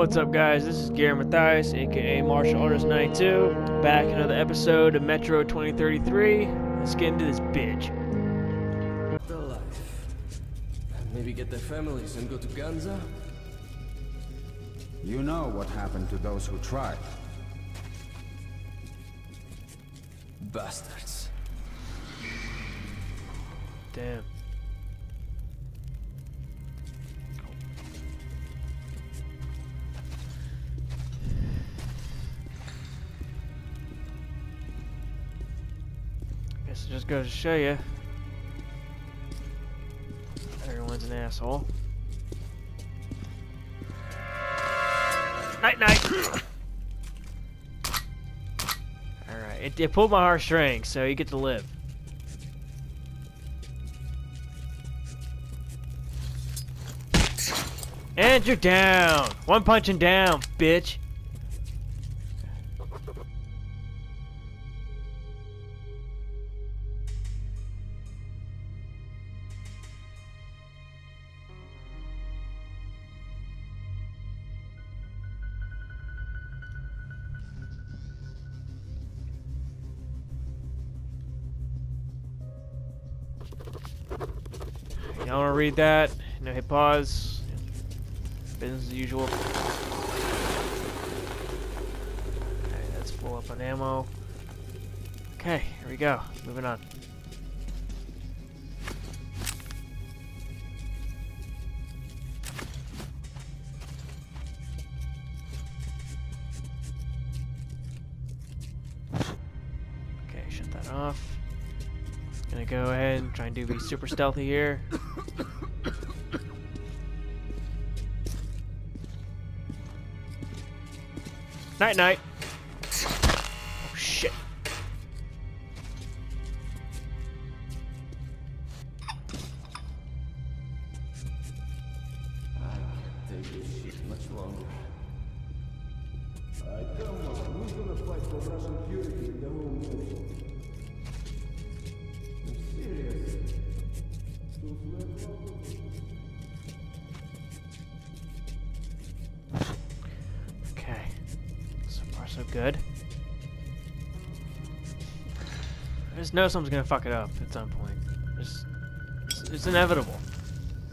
What's up, guys? This is Gary Mathias, aka Martial Artist 92, back in another episode of Metro 2033. Let's get into this bitch. The life. Maybe get their families and go to Hanza? You know what happened to those who tried. Bastards. Damn. Just goes to show you. Everyone's an asshole. Night night! Alright, it, it pulled my heartstrings, so you get to live. And you're down! One punching down, bitch! Don't want to read that? No, hit pause. Business as usual. Okay, that's full up on ammo. Okay, here we go. Moving on. Okay, shut that off. Gonna go ahead and try and do be super stealthy here. Night night. Know someone's gonna fuck it up at some point. It's, it's, it's inevitable.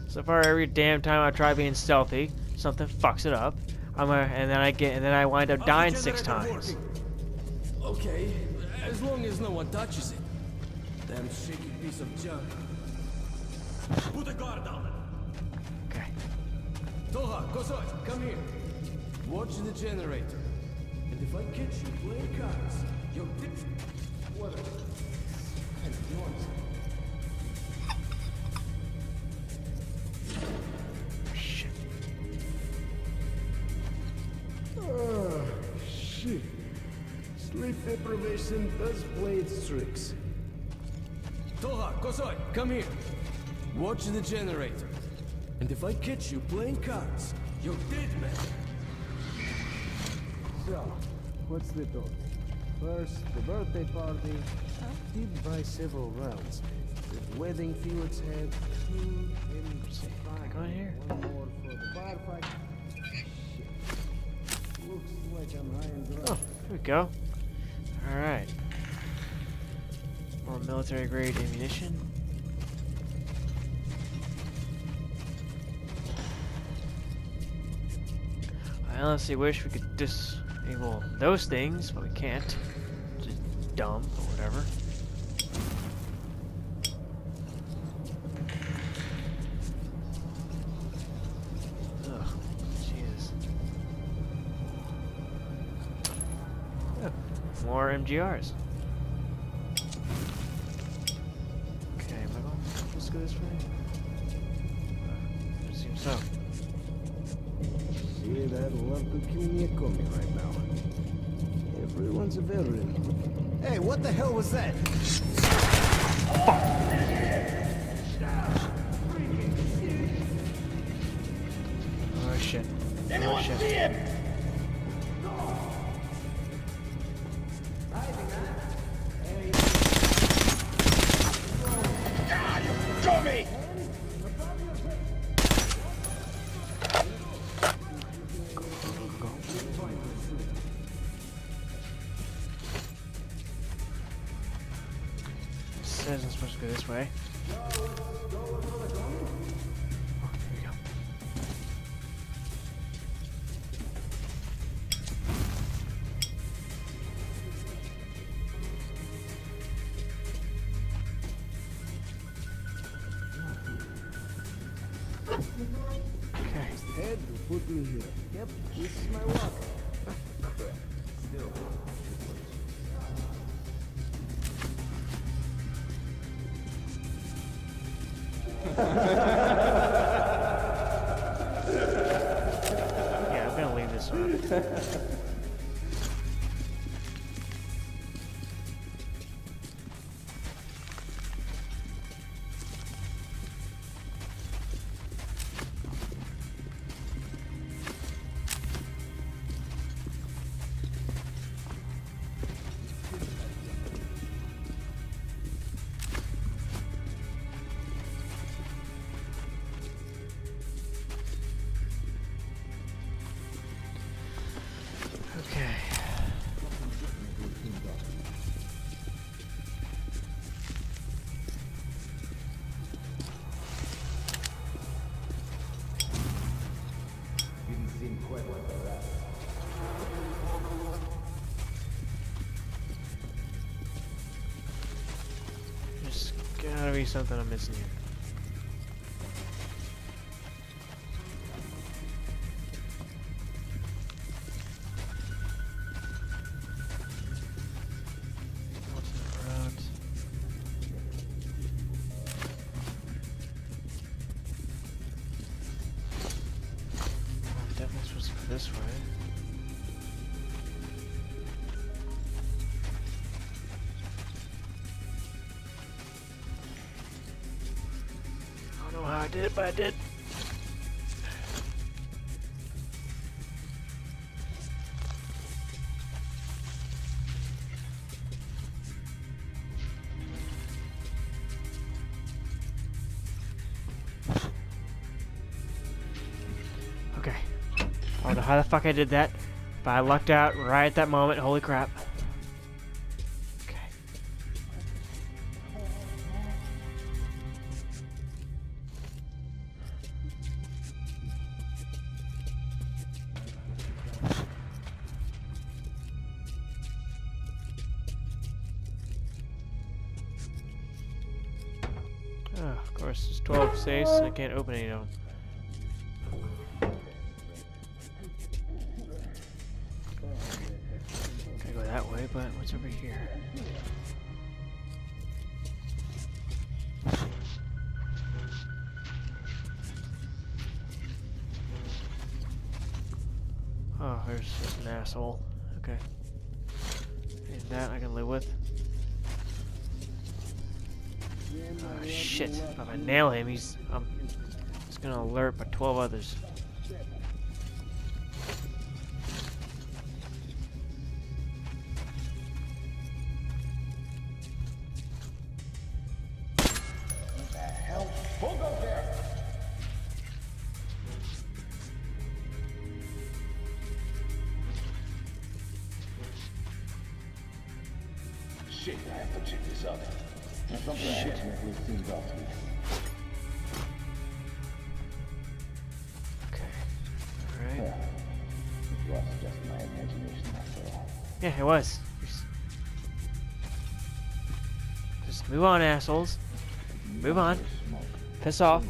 So far, every damn time I try being stealthy, something fucks it up. I'm gonna, and then I get, and then I wind up dying six times. Okay, as long as no one touches it. Damn shaky piece of junk. Put a guard down. Okay. Toha, Kosoi, come here. Watch the generator. And if I catch you playing cards, you'll dip. What Shit. Shit. Sleep deprivation does play its tricks. Toha, Kosoi, come here. Watch the generator. And if I catch you playing cards, you're dead, man. So, what's the thought? First, the birthday party. I did buy several rounds. The wedding feuds had two in Click on here. One more for the bar fight. Shit. Looks like I'm high and dry. Oh, here we go. Alright. More military grade ammunition. I honestly wish we could disable those things, but we can't. Dumb, but whatever. Ugh. Oh, more MGRs. Okay, am I going to go this way? Uh, it seems so. Love to kill me a right now. Everyone's a veteran. Hey, what the hell was that? This on. something I'm missing here. How the fuck I did that, but I lucked out right at that moment. Holy crap. Okay. Oh, of course, there's 12 safes, and I can't open any of them. Um, he's gonna alert but 12 others. Shit, I have to check this out. There's something. Okay. Yeah, it was. Just- Just move on, assholes. Move on. Piss off.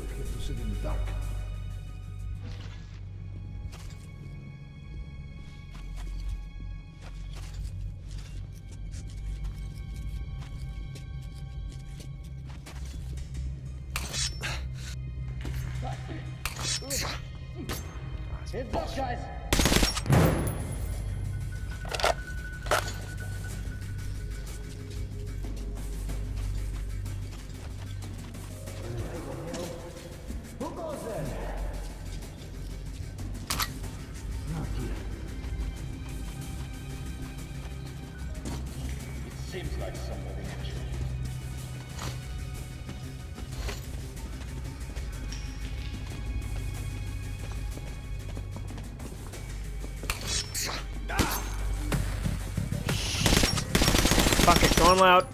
It, going loud.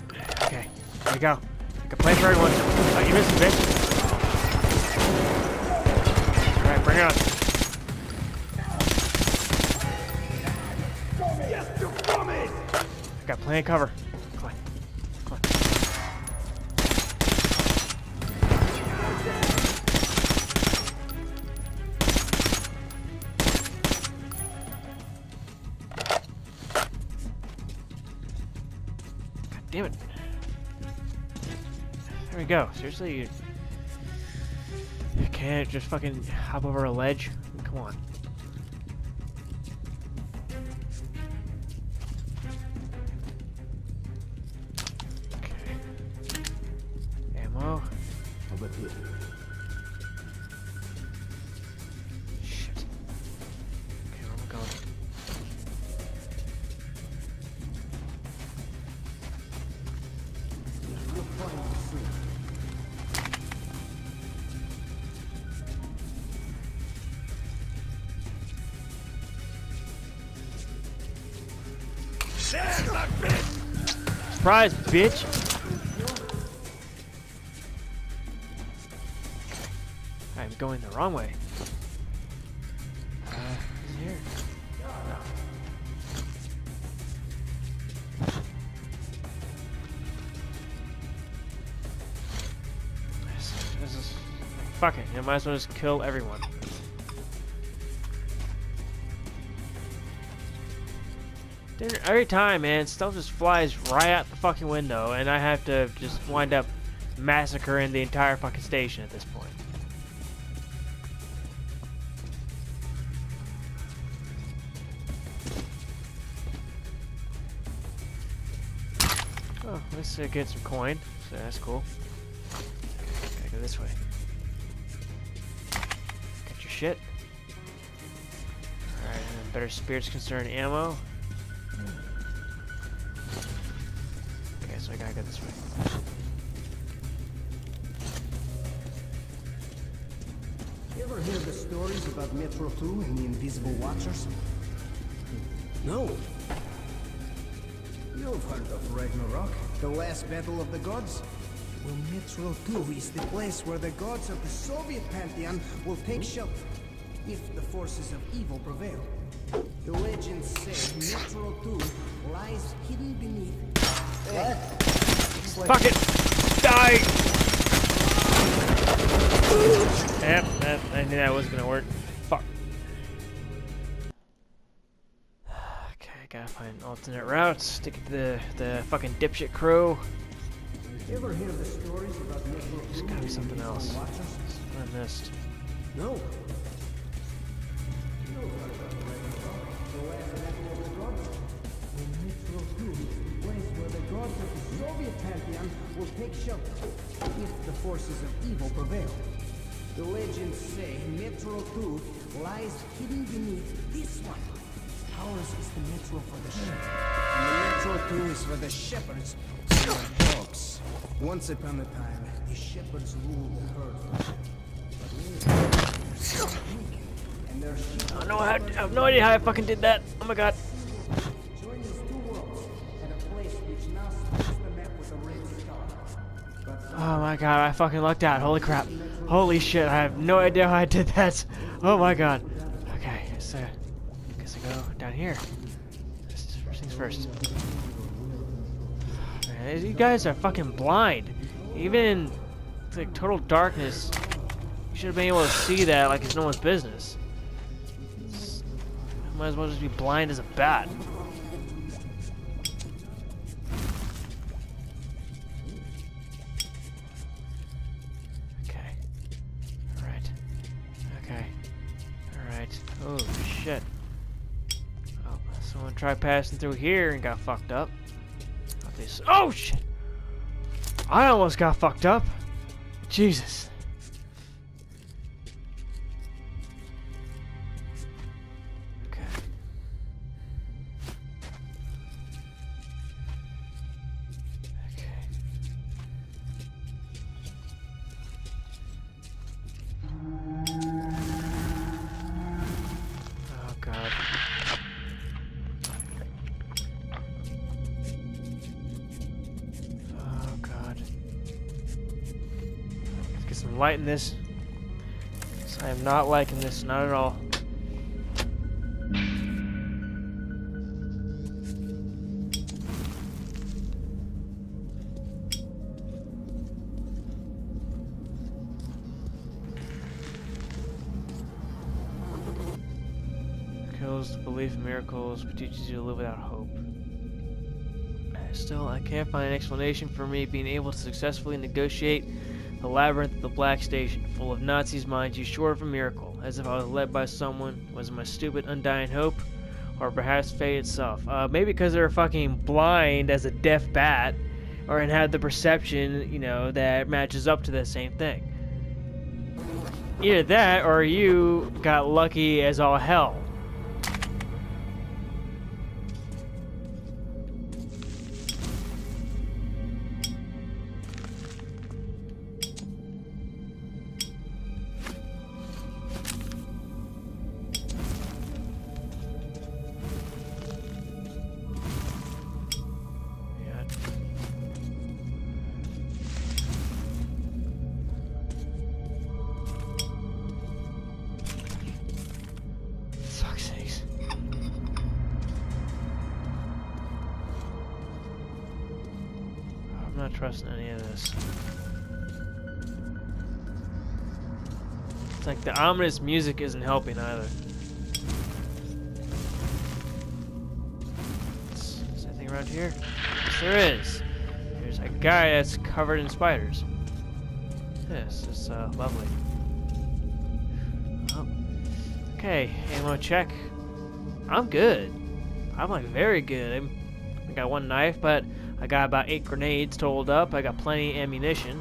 Okay, there we go. I can play for everyone. Oh, you missed, bitch. Alright, bring it on. I got plenty of cover. Go. Seriously, you, you can't just fucking hop over a ledge? Come on. Surprise, bitch! I'm going the wrong way. Fuck it, you might as well just kill everyone. Every time, man, stuff just flies right out the fucking window, and I have to just wind up massacring the entire fucking station at this point. Oh, let's uh, get some coin, so that's cool. Gotta go this way. Get your shit. Alright, better spirits concern ammo. I gotta go this way. You ever hear the stories about Metro 2 and the Invisible Watchers? No. You've heard of Ragnarok, the last battle of the gods? Well, Metro 2 is the place where the gods of the Soviet pantheon will take shelter if the forces of evil prevail. The legends say Metro 2 lies hidden beneath. What? Fuck it! Die! Yep, that, I knew that was gonna work. Fuck. Okay, gotta find alternate routes to get to the, the fucking dipshit crew. You ever hear the stories about Metro 2 There's gotta be something else. Something I missed. No. No, pantheon will take shelter if the forces of evil prevail. The legends say Metro 2 lies hidden beneath this one. Ours is the Metro for the sheep. And the Metro 2 is for the shepherds are dogs. Once upon a time, the shepherds ruled the herd. And I know I have no idea how I fucking did that. Oh my god. Oh my god, I fucking lucked out. Holy crap. Holy shit, I have no idea how I did that. Oh my god. Okay, so guess I go down here. First first things first. Man, these guys are fucking blind. Even in like total darkness, you should have been able to see that like it's no one's business. Might as well just be blind as a bat. Tried passing through here and got fucked up. Oh, shit! I almost got fucked up. Jesus. I'm lighting this. I am not liking this, not at all. Kills the belief in miracles, but teaches you to live without hope. Still, I can't find an explanation for me being able to successfully negotiate the labyrinth of the Black Station, full of Nazis, mind you, short of a miracle, as if I was led by someone. Was my stupid, undying hope? Or perhaps fate itself? Uh, maybe because they're fucking blind as a deaf bat, or and had the perception, you know, that matches up to the same thing. Either that, or you got lucky as all hell. Any of this. It's like the ominous music isn't helping either. Is is anything around here? Yes, there is. There's a guy that's covered in spiders. This is uh, lovely. Oh. Okay, ammo check. I'm good. I'm like very good. I'm, I got one knife, but I got about eight grenades totaled up. I got plenty of ammunition.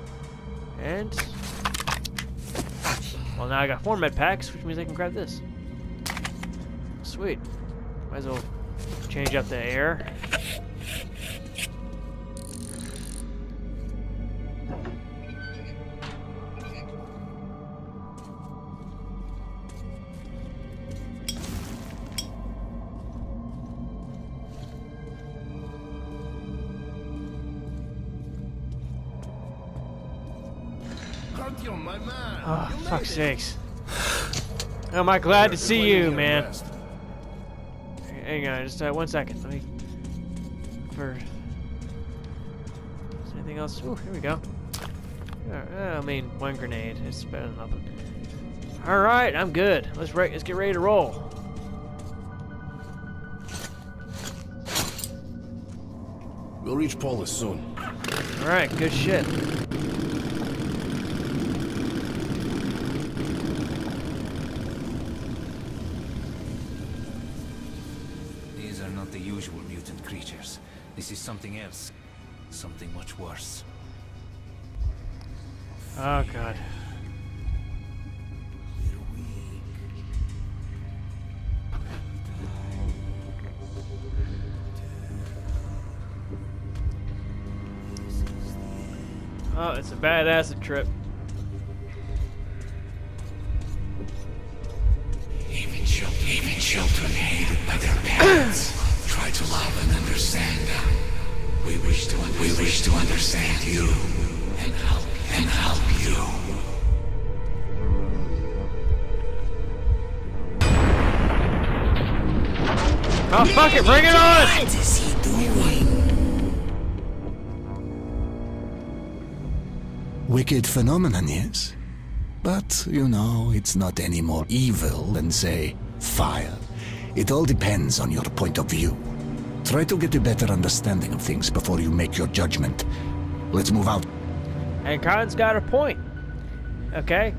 And. Well, now I got four med packs, which means I can grab this. Sweet. Might as well change up the air. Sakes. Am I glad to see you, man. Hang on, just uh, one second. Let me. For. Is anything else? Ooh, here we go. Uh, I mean, one grenade. It's better than nothing. All right, I'm good. Let's re- let's get ready to roll. We'll reach Polis soon. All right, good shit. This is something else. Something much worse. Oh god. Oh, it's a bad acid trip. You and help and help you. Oh fuck it, bring it on! What is he doing? Wicked phenomenon, yes? But, you know, it's not any more evil than, say, fire. It all depends on your point of view. Try to get a better understanding of things before you make your judgment. Let's move out. And Khan's got a point. Okay?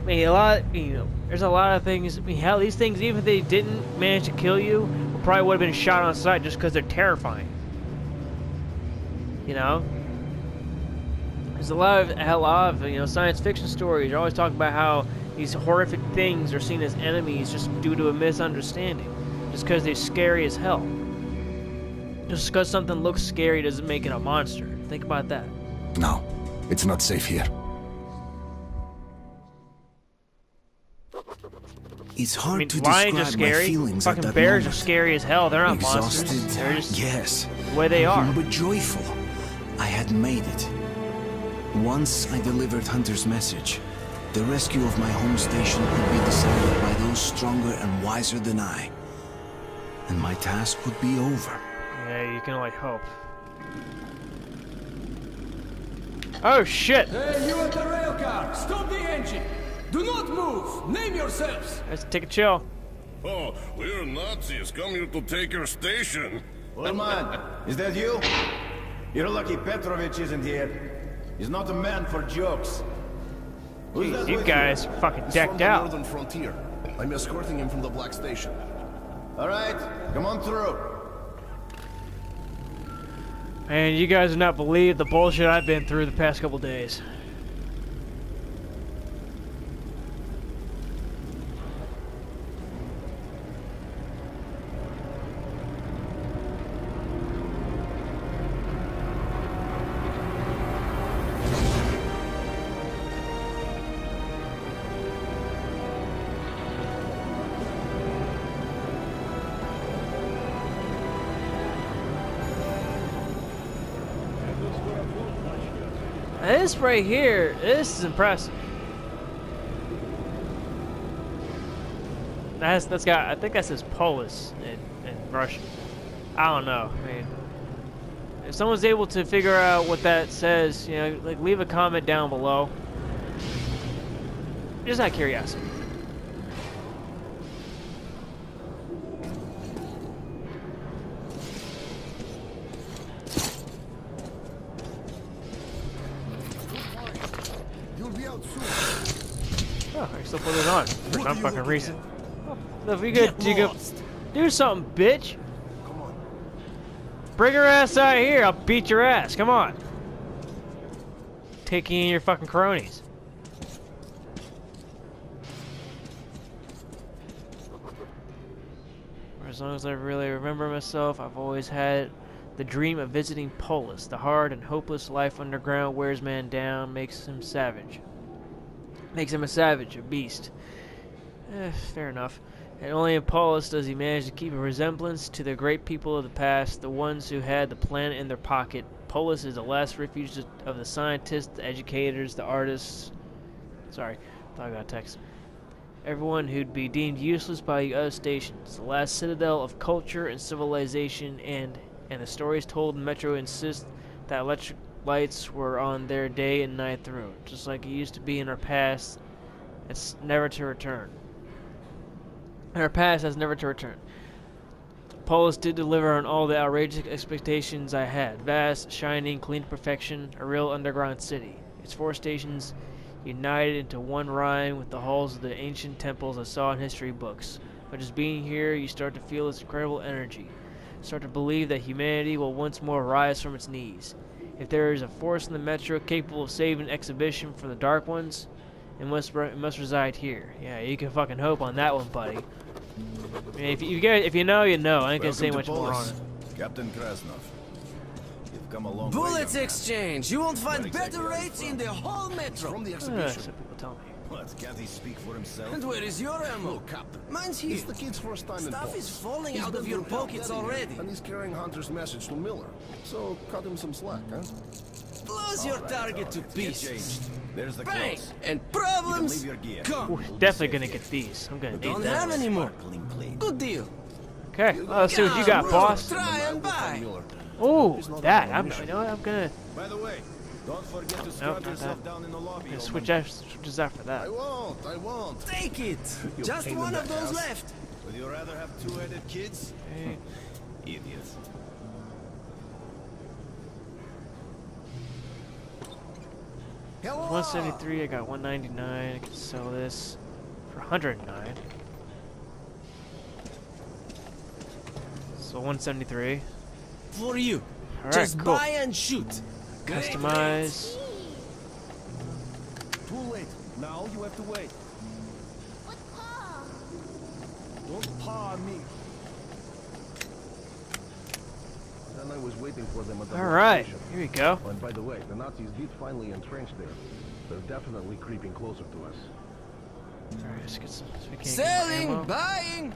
I mean, a lot, you know, there's a lot of things. I mean, hell, these things, even if they didn't manage to kill you, probably would have been shot on sight just because they're terrifying. You know? There's a lot of, a lot of, you know, science fiction stories. You're always talking about how these horrific things are seen as enemies just due to a misunderstanding. Just because they're scary as hell. Just because something looks scary doesn't make it a monster. Think about that. No, it's not safe here. It's I hard mean, to lions are describe my scary. feelings at Fucking that bears are scary as hell. They're not Exhausted, monsters. They're just yes, the way they are. but joyful. I had made it. Once I delivered Hunter's message, the rescue of my home station would be decided by those stronger and wiser than I. And my task would be over. Yeah, you can only hope. Oh shit! Hey, you at the rail car! Stop the engine! Do not move! Name yourselves! Let's take a chill. Oh, we're Nazis come here to take your station. Well, is that you? You're lucky Petrovich isn't here. He's not a man for jokes. Who's that You guys are fucking He's from decked the out. northern frontier. I'm escorting him from the Black Station. All right, come on through. And you guys do not believe the bullshit I've been through the past couple days. This right here, this is impressive. That's that's got. I think that says Polish in, in Russian. I don't know. I mean, if someone's able to figure out what that says, you know, like leave a comment down below. Just out of curiosity. For some fucking reason. Oh, if you could, you could do something, bitch. Come on. Bring her ass out here. I'll beat your ass. Come on. Taking in your fucking cronies. For as long as I really remember myself, I've always had the dream of visiting Polis. The hard and hopeless life underground wears man down, makes him savage. Makes him a savage, a beast. Eh, fair enough. And only in Polis does he manage to keep a resemblance to the great people of the past, the ones who had the planet in their pocket. Polis is the last refuge of the scientists, the educators, the artists. Sorry, thought I got text. Everyone who'd be deemed useless by the other stations. The last citadel of culture and civilization, and and the stories told in Metro insist that electric lights were on there day and night through, just like it used to be in our past. It's never to return. Our past has never to return. Polis did deliver on all the outrageous expectations I had. Vast, shining, clean perfection, a real underground city. Its four stations united into one rhyme with the halls of the ancient temples I saw in history books. But just being here, you start to feel its incredible energy. Start to believe that humanity will once more rise from its knees. If there is a force in the metro capable of saving exhibition from the Dark Ones, it must it must reside here. Yeah, you can fucking hope on that one, buddy. I mean, if you guys, if you know, you know. I ain't gonna say much more on it. Captain Krasnov. You've come a long way. Bullets man. exchange! You won't find Where better exactly are you rates from? in the whole metro! From the Uh, exhibition. so people tell me. What? Can't he speak for himself? And where is your ammo? Look, Captain. Mine's here. It's the kid's first time in Stuff Polis. is falling He's out of your pockets already. And he's carrying Hunter's message to Miller. So cut him some slack, huh? Blows your target to Get pieces. changed. There's the Bang! clothes. And You problems leave your gear. gone. Ooh, definitely gonna get these. I'm gonna need Don't have any more. Sparkling clean. Good deal. Okay, well, let's see what you got, boss. Try and buy. Miller. Ooh, that. I'm. You know what? I'm gonna, By the way, don't forget to Nope, scrub not yourself that. down in the lobby. gonna oh switch man. out, switches out for I won't, I won't. Take it. You Just one of those ass. left. Would you rather have two-headed kids? Okay. Idiots. Hello. 173. I got 199. I can sell this for 109. So 173. For you. All right, Just cool. buy and shoot. Great Customize. Too late. Now you have to wait. But Pa, Don't paw me. And I was waiting for them at the All Black right, Station. here we go. And by the way, the Nazis did finally entrench there. They're definitely creeping closer to us. All right, let's get some. So we get Selling, buying.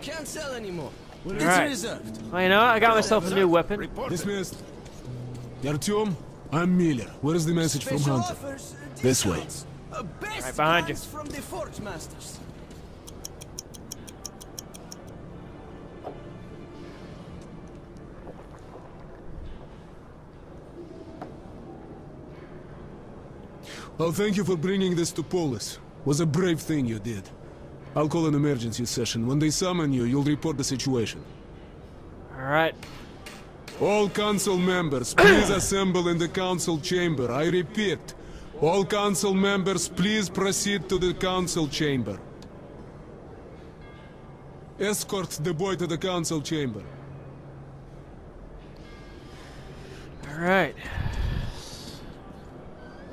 Can't sell anymore. It's Alright. reserved. Well, you know? I got myself a new weapon. Dismissed. Artyom, I'm Miller. Where's the message from Hunter? offers, This way. discounts, uh, best Right behind you. from the Forge Masters. Oh, thank you for bringing this to Polis. Was a brave thing you did. I'll call an emergency session. When they summon you, you'll report the situation. Alright. All council members, please assemble in the council chamber. I repeat, all council members, please proceed to the council chamber. Escort the boy to the council chamber. Alright.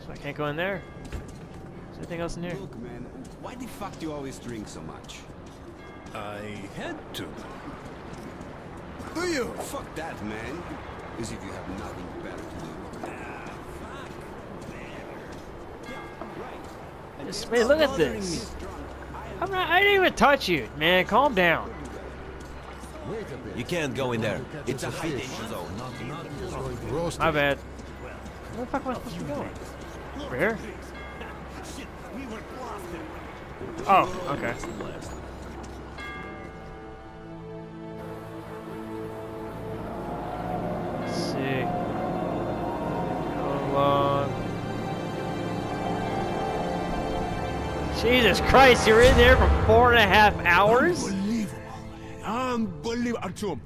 So I can't go in there? Is there anything else in here? Look, man, why the fuck do you always drink so much? I had to. Do you? Fuck that, man. As if you have nothing better to do. Just, man, look at this. I'm not, I didn't even touch you, man. Calm down. You can't go in there. It's a high danger zone. My bad. Where the fuck am I supposed to be going? Over here? Oh, okay. Jesus Christ, you're in there for four and a half hours? Unbelievable. Unbelievable. Artyom,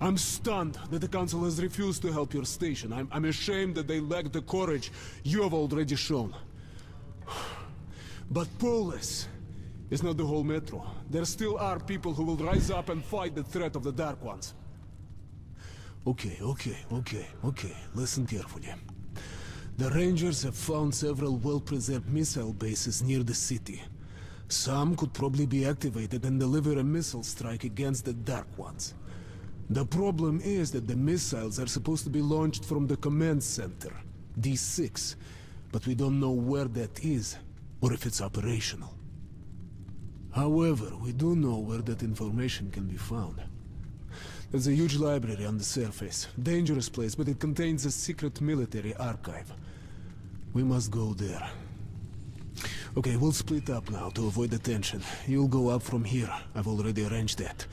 I'm stunned that the council has refused to help your station. I'm, I'm ashamed that they lack the courage you have already shown. But Polis is not the whole metro. There still are people who will rise up and fight the threat of the Dark Ones. Okay, okay, okay, okay. Listen carefully. The Rangers have found several well-preserved missile bases near the city. Some could probably be activated and deliver a missile strike against the Dark Ones. The problem is that the missiles are supposed to be launched from the command center, D6, but we don't know where that is, or if it's operational. However, we do know where that information can be found. There's a huge library on the surface. Dangerous place, but it contains a secret military archive. We must go there. Okay, we'll split up now to avoid the tension. You'll go up from here. I've already arranged that.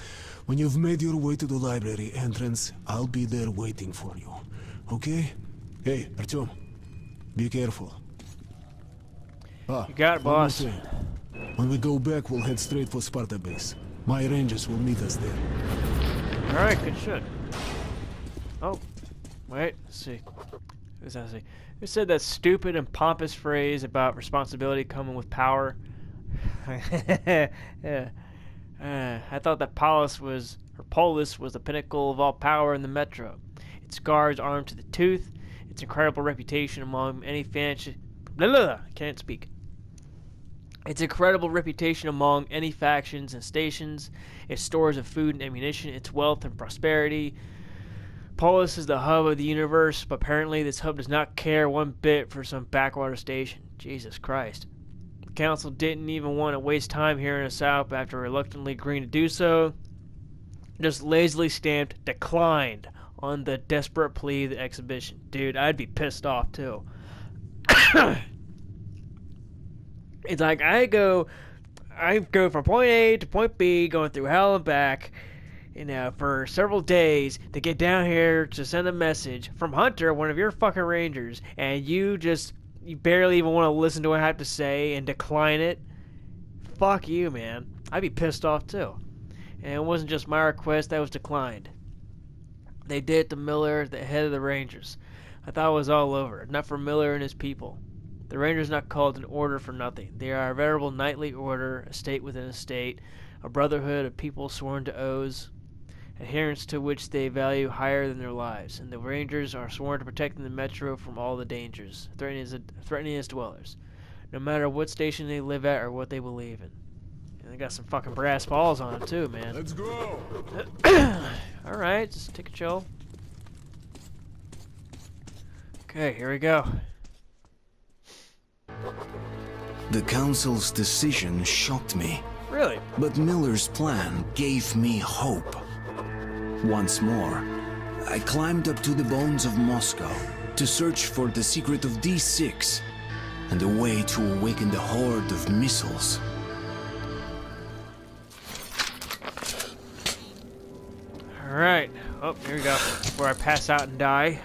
When you've made your way to the library entrance, I'll be there waiting for you. Okay? Hey, Artyom. Be careful. Ah, You got it, boss. When we go back, we'll head straight for Sparta base. My rangers will meet us there. Alright, good shit. Oh, wait, let's see. Who's that say? Who said that stupid and pompous phrase about responsibility coming with power? yeah. Uh, I thought that Polis was, or Polis was the pinnacle of all power in the metro. Its guards armed to the tooth, its incredible reputation among any fancy. Blah, blah, blah, can't speak. Its incredible reputation among any factions and stations, its stores of food and ammunition, its wealth and prosperity. Polis is the hub of the universe, but apparently this hub does not care one bit for some backwater station. Jesus Christ. The council didn't even want to waste time hearing us out after reluctantly agreeing to do so. Just lazily stamped declined on the desperate plea of the exhibition. Dude, I'd be pissed off too. It's like I go, I go from point A to point B, going through hell and back, you uh, know, for several days to get down here to send a message from Hunter, one of your fucking rangers, and you just you barely even want to listen to what I have to say and decline it. Fuck you, man. I'd be pissed off too. And it wasn't just my request that was declined. They did it to Miller, the head of the Rangers. I thought it was all over, not for Miller and his people. The Rangers not called an order for nothing. They are a veritable knightly order, a state within a state, a brotherhood of people sworn to oaths, adherence to which they value higher than their lives. And the Rangers are sworn to protecting the metro from all the dangers, threatening its, threatening its dwellers, no matter what station they live at or what they believe in. And they got some fucking brass balls on them too, man. Let's go. All right, just take a chill. Okay, here we go. The council's decision shocked me. Really? But Miller's plan gave me hope. Once more, I climbed up to the bones of Moscow, to search for the secret of D6 and a way to awaken the horde of missiles. Alright. Oh, here we go. Before I pass out and die.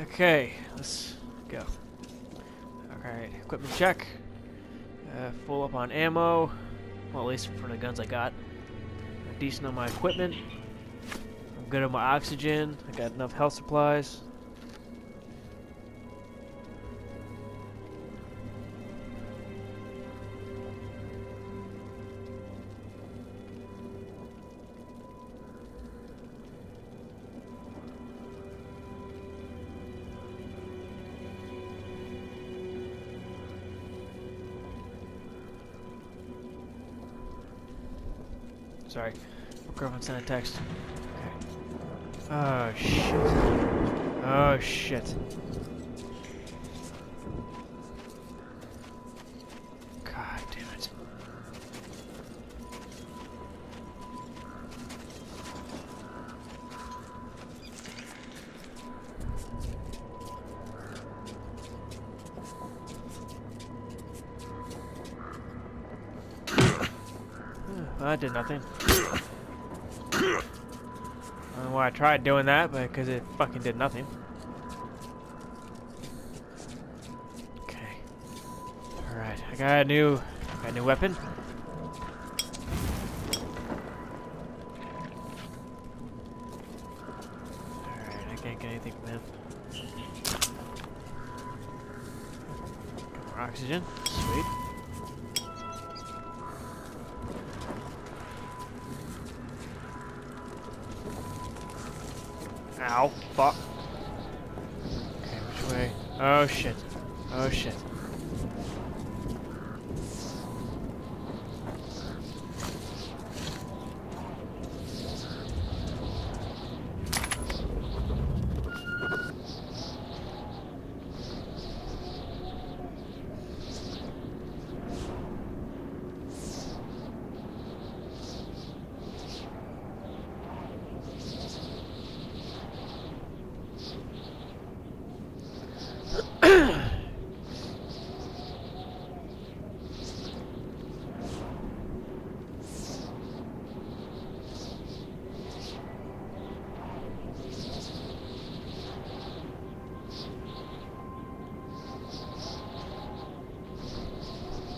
Okay, let's go. Alright, equipment check. Uh, full up on ammo. Well, at least for the guns I got. Decent on my equipment. Good on my oxygen. I got enough health supplies. Sorry. My girlfriend sent a text. Oh, shit. Oh, shit. God damn it. That did nothing. Know why I tried doing that, but because it fucking did nothing. Okay. Alright, I got a new got a new weapon. Alright, I can't get anything from him. More oxygen.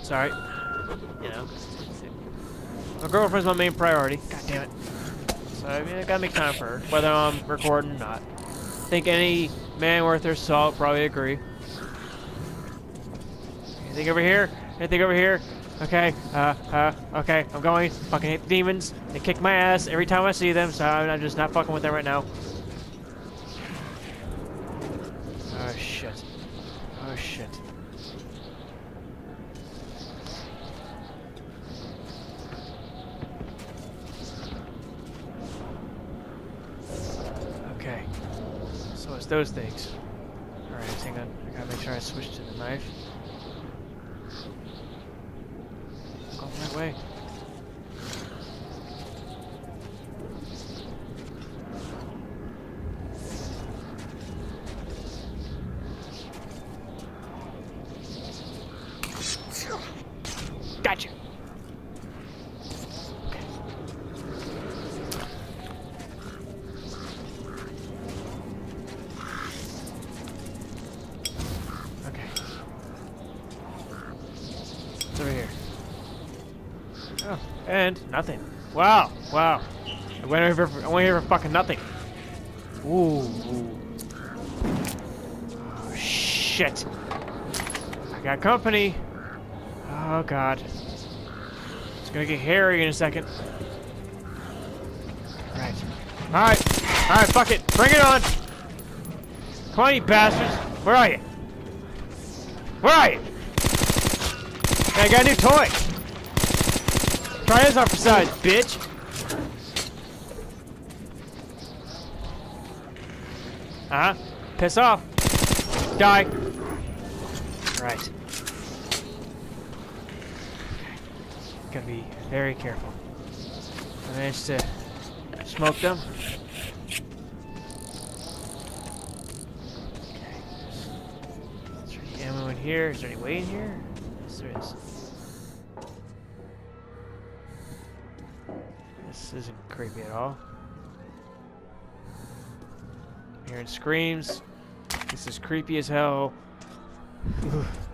Sorry. You know. My girlfriend's my main priority. God damn it. So I mean I gotta make time for her, whether I'm recording or not. I think any man worth their salt probably agree. Anything over here? Anything over here? Okay, uh, uh, okay, I'm going. Fucking hate the demons. They kick my ass every time I see them, so I'm I'm just not fucking with them right now. Oh shit. Oh shit. Okay. So it's those things. Alright, hang on. I gotta make sure I switch to the knife. Go that way. Gotcha. Okay. What's over here? Oh, and nothing. Wow, wow. I went over for, I went here for fucking nothing. Ooh. Oh, shit. I got company. Oh, God. It's gonna get hairy in a second. Alright. Alright. Alright, fuck it. Bring it on. Come on, you bastards. Where are you? Where are you? I got a new toy. Try this on for size, bitch. Uh huh. Piss off. Die. Right. Gotta be very careful. I managed to smoke them. Okay. Is there any ammo in here? Is there any way in here? Yes, there is. This isn't creepy at all. Hearing screams. This is creepy as hell.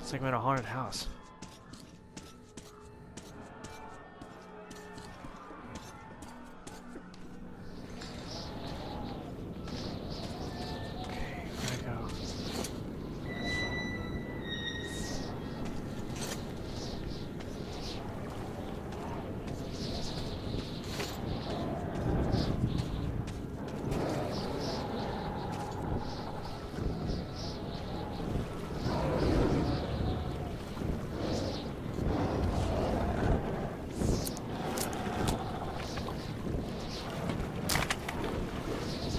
it's like I'm in a haunted house.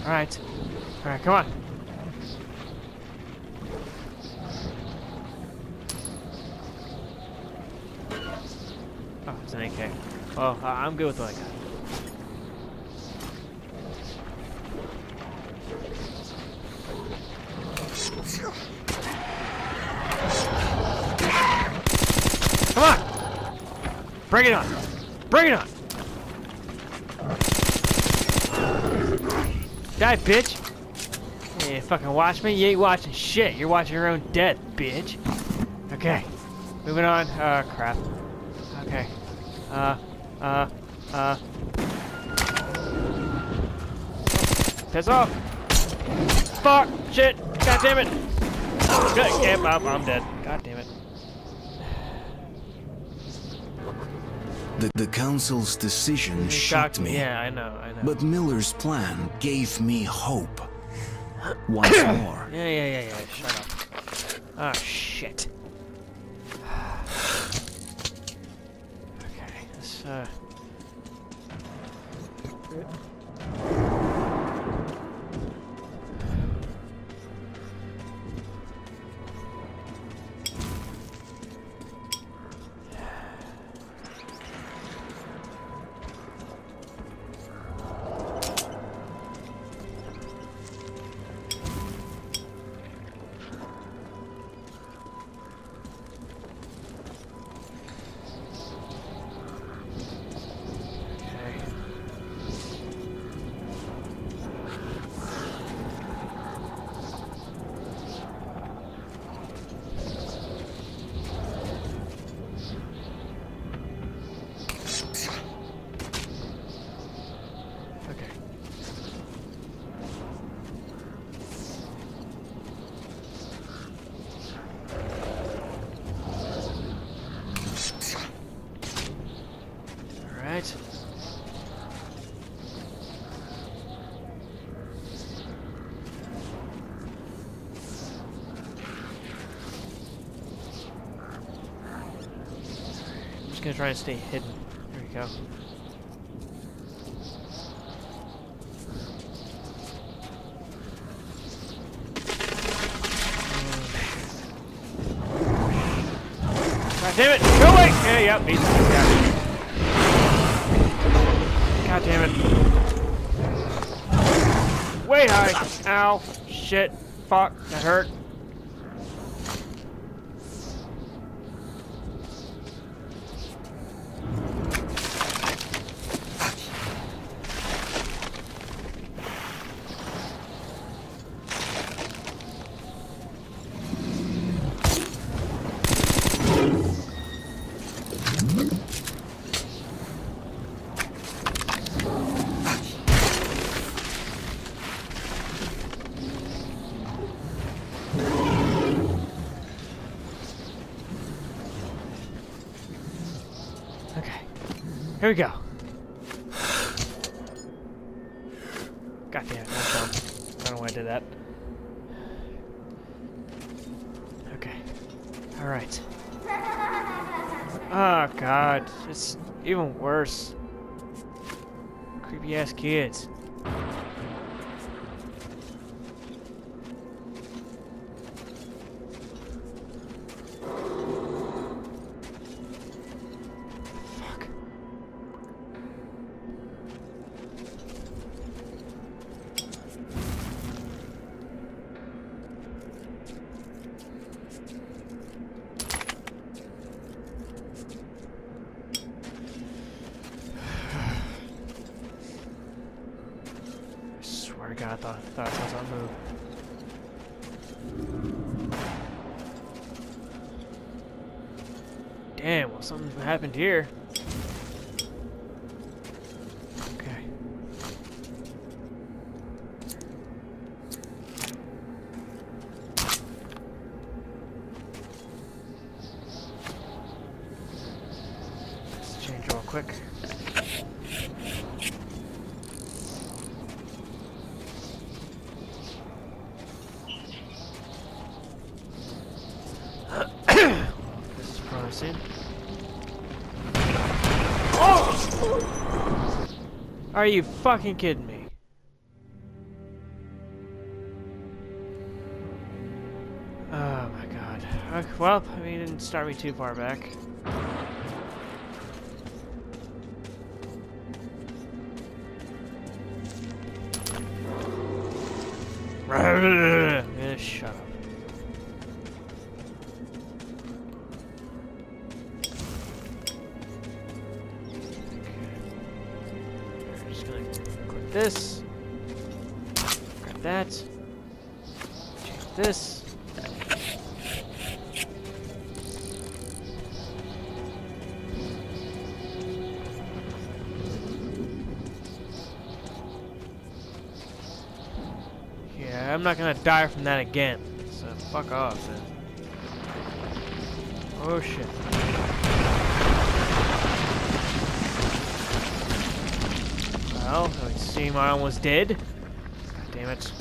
Alright. Alright, come on. Oh, it's an AK. Well, uh, I'm good with what I got. Come on! Bring it on! Bring it on! Die, bitch! You fucking watch me? You ain't watching shit. You're watching your own death, bitch. Okay. Moving on. Oh, crap. Okay. Uh, uh, uh. Piss off! Fuck! Shit! God damn it! Good. Yep, I'm, I'm dead. God damn it. The, the council's decision shocked me. Yeah, I know, I know. But Miller's plan gave me hope. Once more. Yeah, yeah, yeah, yeah. Shut up. Oh, shit. Gonna try to stay hidden. There we go. Oh, God damn it! Go away! Yeah, he's got it. God damn it. Way high. Ow. Shit. Fuck. That hurt. Okay. Here we go. God damn. I don't know why I did that. Okay. Alright. Oh god, it's even worse. Creepy ass kids. Damn, well something happened here. Okay. Let's change real quick. this is promising. Oh! Are you fucking kidding me? Oh my god. Okay, well, I mean, it didn't start me too far back. Click this. Grab that. This. Yeah, I'm not gonna die from that again. So fuck off then. Oh shit. Well, it seem I almost did. God damn it.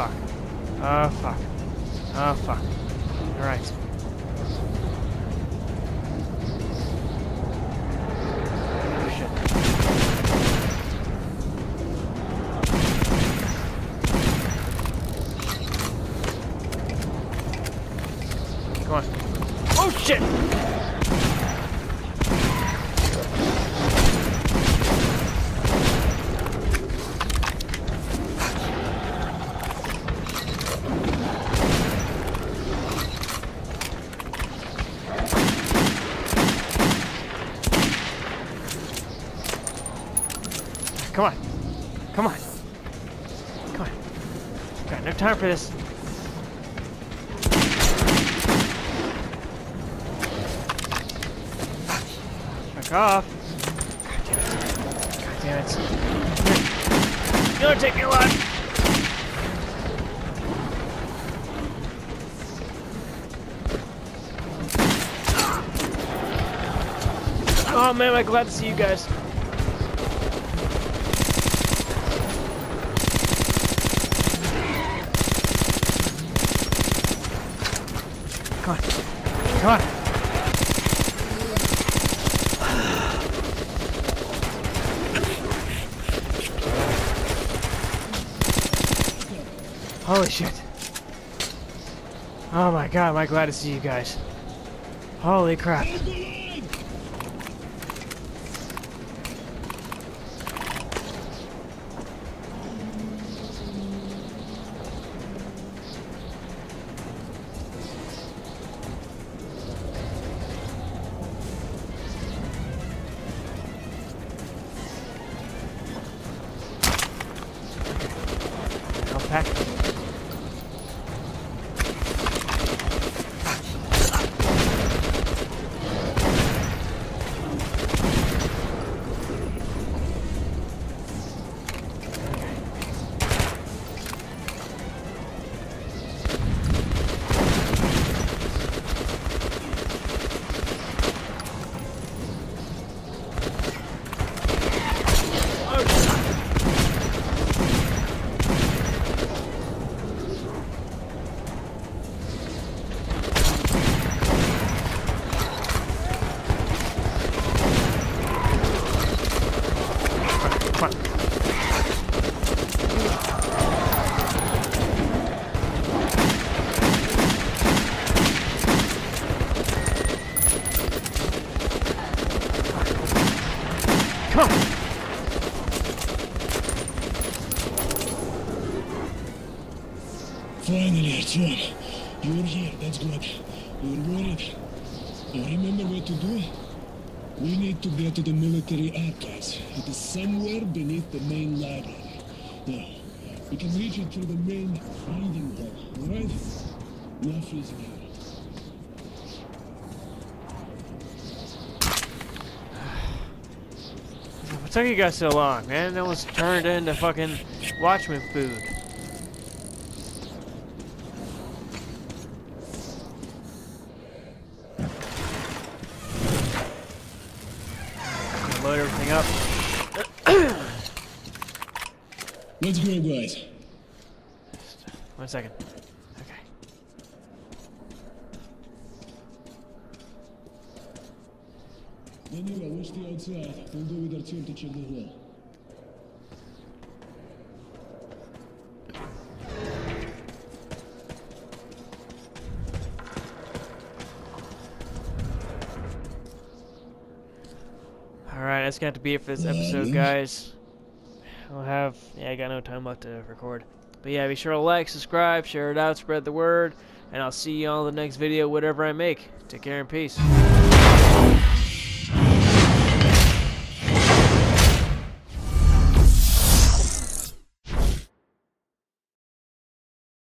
Fuck. Oh, fuck. Oh, fuck. Alright. Time for this. Back off. God damn it. God damn it. You're gonna take me alive. Oh man, I'm glad to see you guys. Holy shit. Oh my god, am I glad to see you guys. Holy crap. Finally, it's one. You're here, that's good. You're worried. You remember what to do? We need to get to the military archives. It is somewhere beneath the main library. Now, we can reach it through the main reading hall, alright? No freezing out. What took you guys so long, man? That was turned into fucking Watchmen food. Load everything up. Let's go, guys. One second. Okay. Danilo, watch the outside. We'll go with our team to check the. Alright, that's going to be it for this episode, guys. I'll have... Yeah, I got no time left to record. But yeah, be sure to like, subscribe, share it out, spread the word, and I'll see you on the next video, whatever I make. Take care and peace.